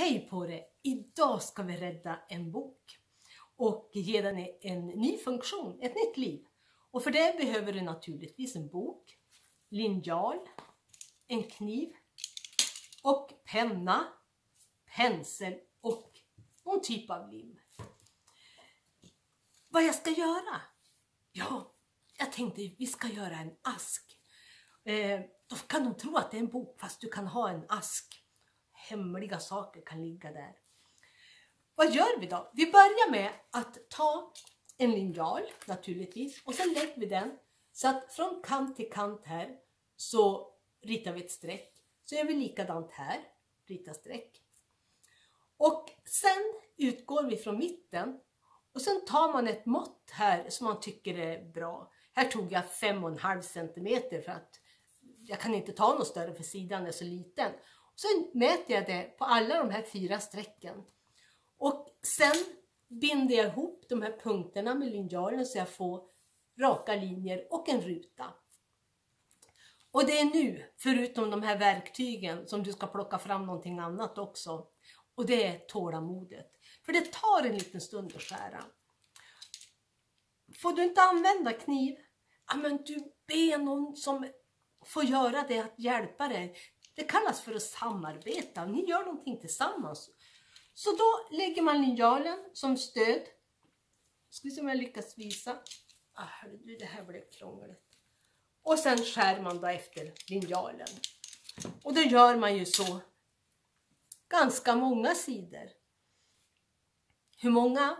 Hej på dig! Idag ska vi rädda en bok och ge den en ny funktion, ett nytt liv. Och för det behöver du naturligtvis en bok, linjal, en kniv och penna, pensel och någon typ av lim. Vad jag ska göra? Ja, jag tänkte vi ska göra en ask. Eh, då kan de tro att det är en bok fast du kan ha en ask hemliga saker kan ligga där. Vad gör vi då? Vi börjar med att ta en linjal naturligtvis och sen lägger vi den så att från kant till kant här så ritar vi ett streck. Så gör vi likadant här, rita streck. Och sen utgår vi från mitten och sen tar man ett mått här som man tycker är bra. Här tog jag 5,5 cm för att jag kan inte ta något större för sidan är så liten. Så mäter jag det på alla de här fyra strecken. Och sen binder jag ihop de här punkterna med linjalen så jag får raka linjer och en ruta. Och det är nu, förutom de här verktygen, som du ska plocka fram någonting annat också. Och det är tålamodet. För det tar en liten stund att skära. Får du inte använda kniv? Ja, men du ber någon som får göra det att hjälpa dig. Det kallas för att samarbeta. Ni gör någonting tillsammans. Så då lägger man linjalen som stöd. Ska vi se om jag lyckas visa. Ah, du, det här blev krångligt. Och sen skär man då efter linjalen. Och då gör man ju så ganska många sidor. Hur många?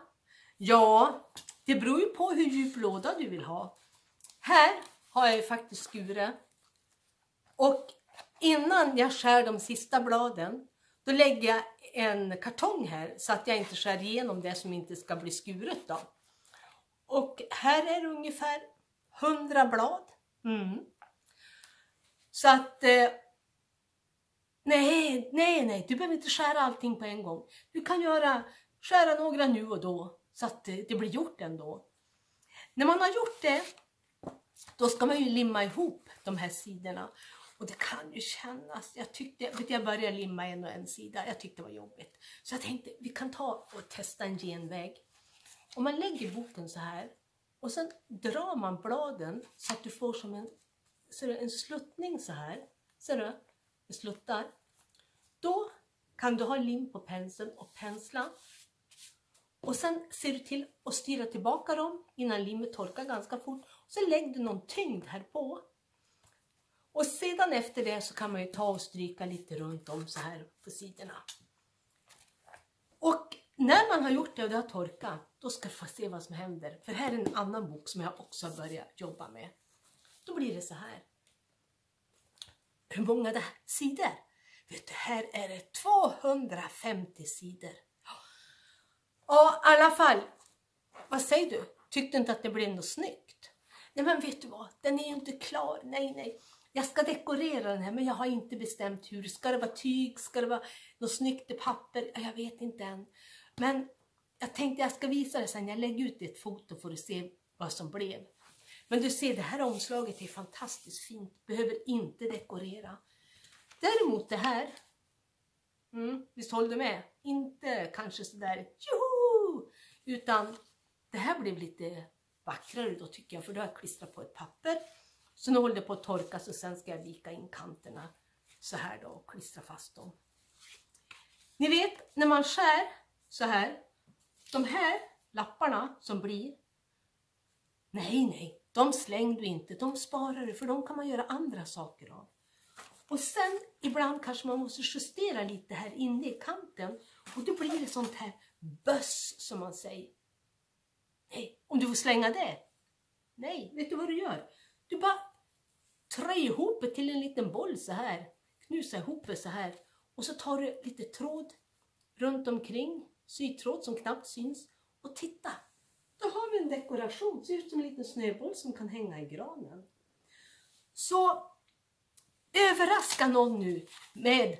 Ja, det beror ju på hur djup låda du vill ha. Här har jag ju faktiskt skurit. Och innan jag skär de sista bladen, då lägger jag en kartong här så att jag inte skär igenom det som inte ska bli skuret då. Och här är det ungefär 100 blad. Mm. Så att eh, nej, nej, nej, du behöver inte skära allting på en gång. Du kan göra, skära några nu och då så att det, det blir gjort ändå. När man har gjort det, då ska man ju limma ihop de här sidorna. Och det kan ju kännas, jag tyckte, vet jag började limma en och en sida, jag tyckte det var jobbigt. Så jag tänkte, vi kan ta och testa en genväg. Om man lägger boken så här och sen drar man bladen så att du får som en, ser du, en sluttning så här. Ser du? Det sluttar. Då kan du ha lim på penseln och pensla. Och sen ser du till att styra tillbaka dem innan limmet torkar ganska fort. Och sen lägger du någon tyngd här på och sedan efter det så kan man ju ta och stryka lite runt om så här på sidorna. Och när man har gjort det och det har torkat, då ska du få se vad som händer. För här är en annan bok som jag också har börjat jobba med. Då blir det så här. Hur många det sidor? Vet du, här är det 250 sidor. Ja, i alla fall. Vad säger du? Tyckte inte att det blev något snyggt? Nej, men vet du vad? Den är ju inte klar. Nej, nej jag ska dekorera den här men jag har inte bestämt hur. Ska det vara tyg? Ska det vara något snyggt i papper? Jag vet inte än. Men jag tänkte jag ska visa det sen. Jag lägger ut ett foto för att se vad som blev. Men du ser, det här omslaget är fantastiskt fint. Behöver inte dekorera. Däremot det här. Mm, visst håller du med? Inte kanske sådär joho! Utan det här blev lite vackrare då tycker jag. För då har jag klistrat på ett papper. Så nu håller det på att torka, så sen ska jag vika in kanterna så här då och klistra fast dem. Ni vet när man skär så här, de här lapparna som blir, nej nej, de slänger du inte, de sparar du för de kan man göra andra saker av. Och sen ibland kanske man måste justera lite här inne i kanten och då blir det sånt här böss som man säger. Nej, om du får slänga det. Nej, vet du vad du gör? Du bara trä ihop det till en liten boll så här. Knusa ihop det så här. Och så tar du lite tråd runt omkring, sytråd som knappt syns. Och titta, då har vi en dekoration. Ser ut som en liten snöboll som kan hänga i granen. Så överraska någon nu med,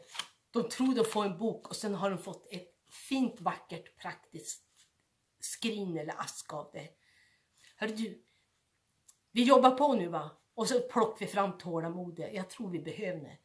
de tror de får en bok och sen har de fått ett fint, vackert, praktiskt skrin eller ask av det. Hör du, vi jobbar på nu va? Och så plockar vi fram tålamodet. Jag tror vi behöver det.